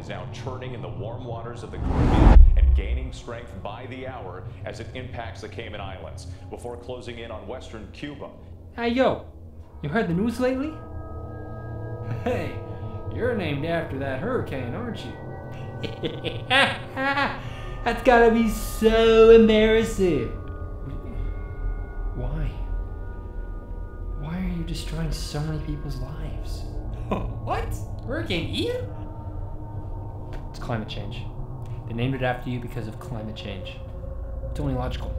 is now churning in the warm waters of the Caribbean and gaining strength by the hour as it impacts the Cayman Islands before closing in on western Cuba. Hey, yo, you heard the news lately? Hey, you're named after that hurricane, aren't you? That's gotta be so embarrassing. Why? Why are you destroying so many people's lives? What? Hurricane Ian? Climate change. They named it after you because of climate change. It's only logical.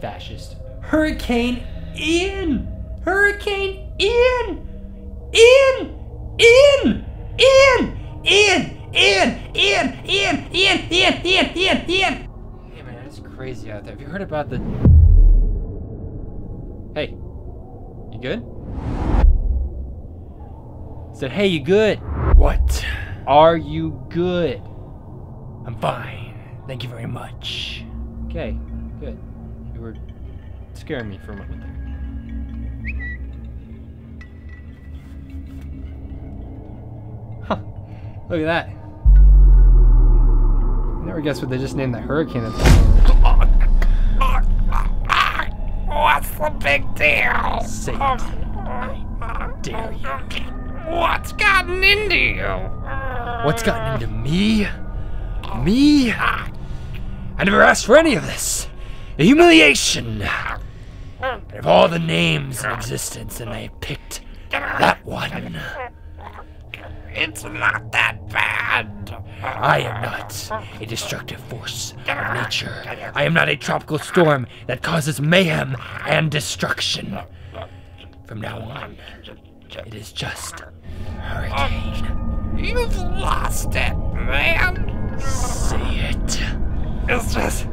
Fascist. Hurricane Ian! Hurricane Ian! Ian! Ian! Ian! Ian! Ian! Ian! Ian! Ian! Ian! Ian! Ian! Ian! Hey man, it's crazy out there. Have you heard about the. Hey. You good? Said, hey, you good? What? Are you good? I'm fine. Thank you very much. Okay, good. You were scaring me for a moment there. Huh. Look at that. Never guess what they just named the hurricane What's the big deal? Say it. Oh, I dare you. What's gotten into you? What's gotten into me? Me? I never asked for any of this. The humiliation. Of all the names in existence, and I picked that one. It's not that bad. I am not a destructive force of nature. I am not a tropical storm that causes mayhem and destruction. From now on, it is just hurricane. You've lost it, man. See it. It's just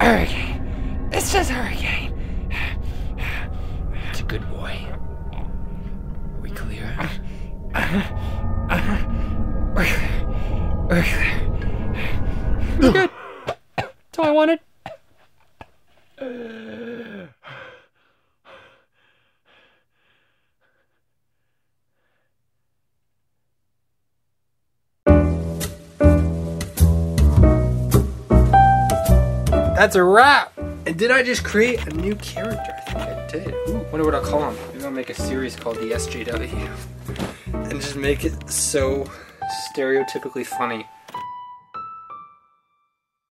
hurricane. It's just hurricane. It's a good boy. Are we clear? Good. That's all I wanted. That's a wrap. And did I just create a new character? I think I did. Ooh, wonder what I'll call him. Maybe I'll make a series called the SJW. And just make it so stereotypically funny.